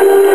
you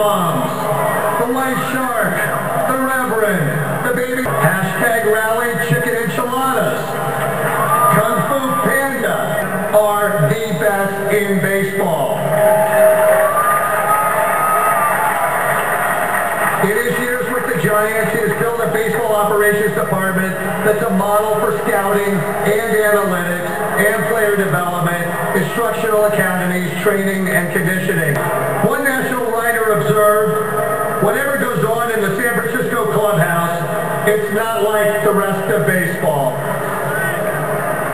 Bombs, the White Shark, the Reverend, the Baby, hashtag Rally Chicken Enchiladas, Kung Fu Panda are the best in baseball. In his years with the Giants, he has built a baseball operations department that's a model for scouting and analytics and player development, instructional academies, training, and conditioning. One national writer observed, whatever goes on in the San Francisco clubhouse, it's not like the rest of baseball.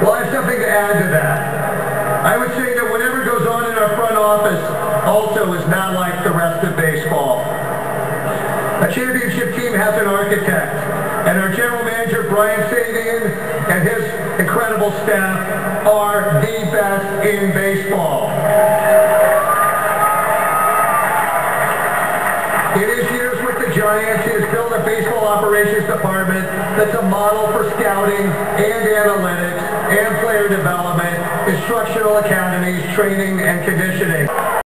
Well, I have something to add to that. I would say that whatever goes on in our front office also is not like the rest of baseball. A championship team has an architect, and our general manager, Brian Sabean, and his incredible staff are the best in baseball. In his years with the Giants, he has built a baseball operations department that's a model for scouting and analytics and player development, instructional academies, training and conditioning.